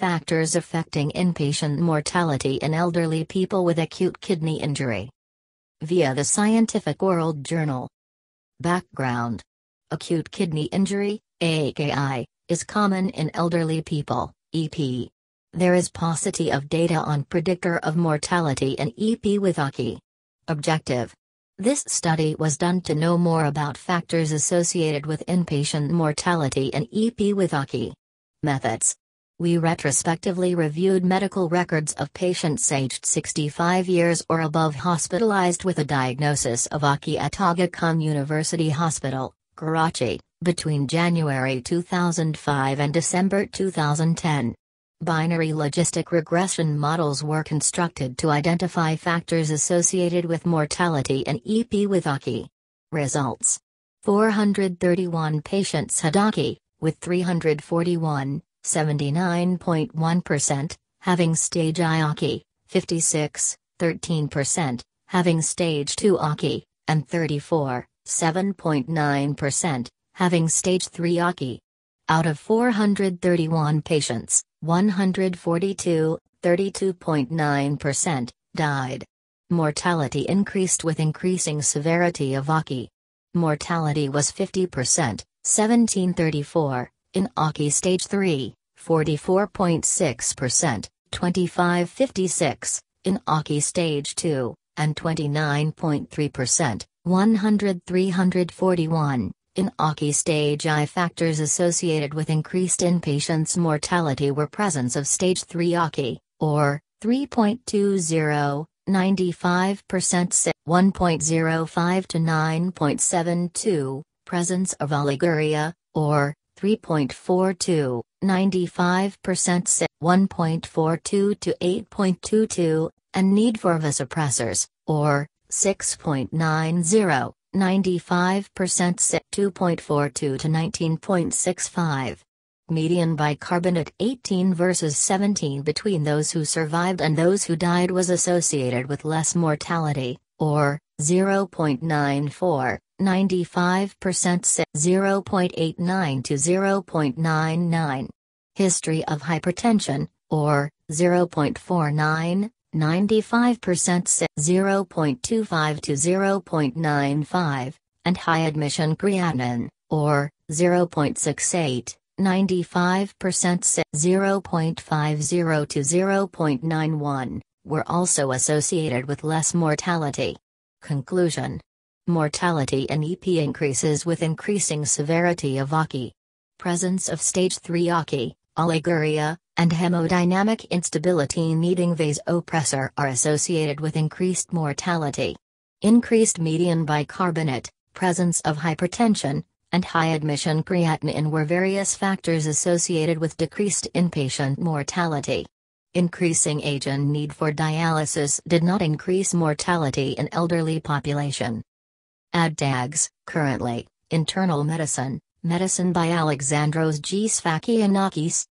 Factors affecting inpatient mortality in elderly people with acute kidney injury. Via the Scientific World Journal. Background Acute kidney injury, AKI, is common in elderly people, EP. There is paucity of data on predictor of mortality in EP with AKI. Objective This study was done to know more about factors associated with inpatient mortality in EP with AKI. Methods we retrospectively reviewed medical records of patients aged 65 years or above hospitalized with a diagnosis of AKI at Aga Khan University Hospital, Karachi, between January 2005 and December 2010. Binary logistic regression models were constructed to identify factors associated with mortality in EP with AKI. Results 431 patients had AKI, with 341 79.1%, having stage I AKI, 56, 13%, having stage 2 AKI, and 34, 7.9%, having stage 3 AKI. Out of 431 patients, 142, 32.9%, died. Mortality increased with increasing severity of AKI. Mortality was 50%, 1734, in AKI Stage 3, 44.6%, 2556, in AKI Stage 2, and 29.3%, 100 341, in AKI Stage I. Factors associated with increased inpatients' mortality were presence of Stage 3 AKI, or 3.20, 95% 1.05 to 9.72, presence of oliguria, or 3.42, 95% 1.42 to 8.22, and need for vasopressors, or 6.90, 95% 2.42 to 19.65. Median bicarbonate 18 versus 17 between those who survived and those who died was associated with less mortality, or 0.94, 95% 0.89 to 0.99. History of hypertension, or 0.49, 95% 0.25 to 0.95, and high admission creatinine, or 0.68, 95% 0.50 to 0.91, were also associated with less mortality. Conclusion Mortality in EP increases with increasing severity of AKI. Presence of stage 3 AKI, oliguria, and hemodynamic instability needing vasopressor are associated with increased mortality. Increased median bicarbonate, presence of hypertension, and high admission creatinine were various factors associated with decreased inpatient mortality. Increasing age and need for dialysis did not increase mortality in elderly population. ADTAGs, currently, Internal Medicine, Medicine by Alexandros G. Sfakianakis,